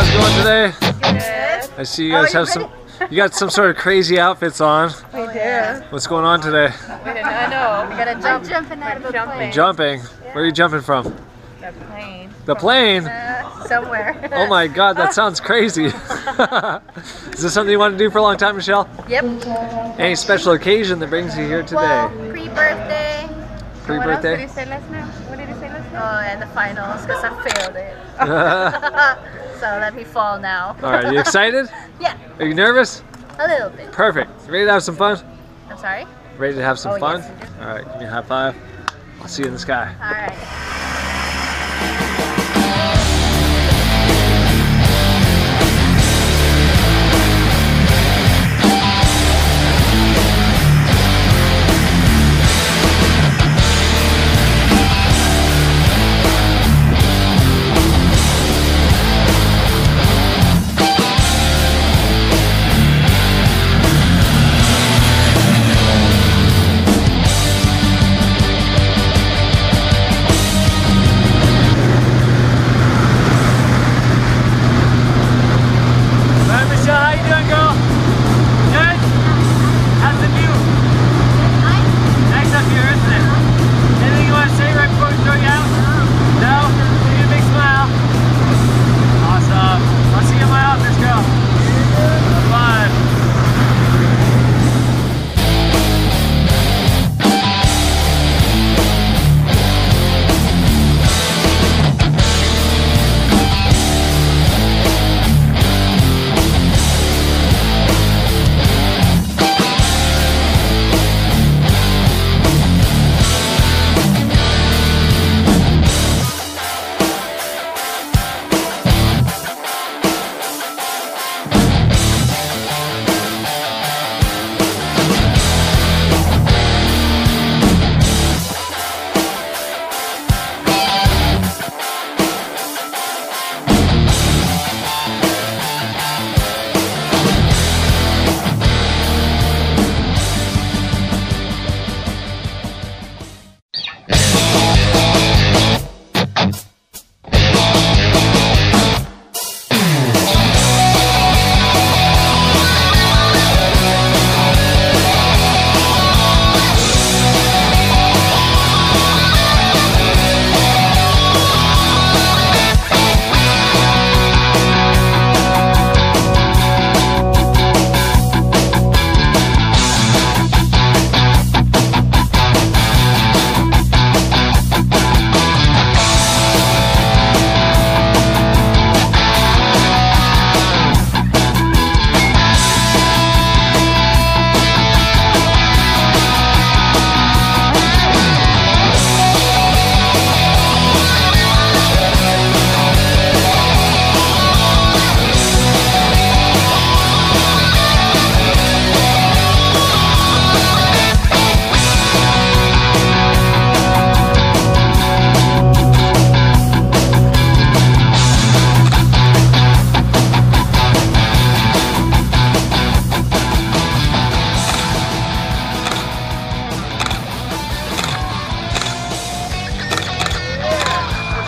how's it going today? Good. I see you guys have some. You got some sort of crazy outfits on. We do. What's going on today? We did not know. We gotta jump. jumping out of a plane. Jumping. Where are you jumping from? The plane. The plane. Uh, somewhere. Oh my God, that sounds crazy. Is this something you want to do for a long time, Michelle? Yep. Any special occasion that brings you here Well, today? pre-birthday. Pre-birthday? What did he say last night? What did you say last night? Oh, and the finals because I failed it. so let me fall now. All right, you excited? Yeah, Are you nervous? a little bit. Perfect. Ready to have some fun? I'm sorry. Ready to have some Oh, fun? yes. All right, give me a high five. I'll see you in the sky. All right.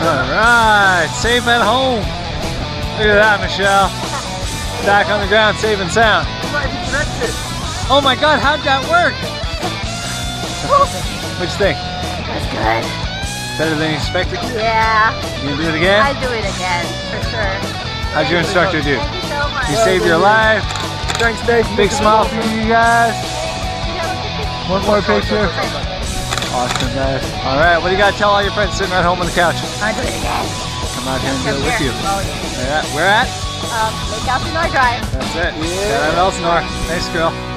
All right, safe at home. Look at that, Michelle. Back on the ground, safe and sound. Oh my God, how'd that work? What'd you think? That's good. Better than you expected? Yeah. You gonna do it again? I do it again for sure. How'd your instructor do? Thank you so much. You saved your life. Thanks, Dave. Big smile for you guys. One more picture. Awesome, guys. All right, what do you got to tell all your friends sitting at home on the couch? I do it again. Come out here and do it with you. Oh, yeah. Where at? Where at? Um, Lake Elsinore Drive. That's it. Shout out Elsinore. Thanks, girl.